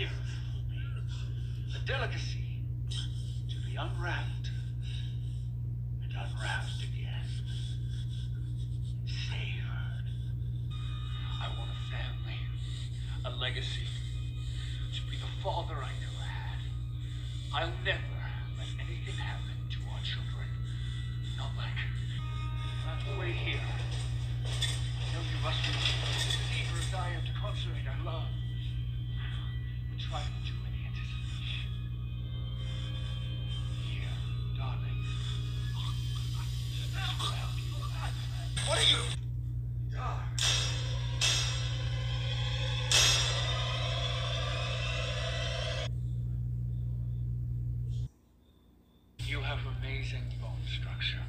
forgive a delicacy to be unwrapped and unwrapped again. Savored. I want a family, a legacy, to be the father I never had. I'll never let anything happen to our children. Not like that way you. What are you? You have amazing bone structure,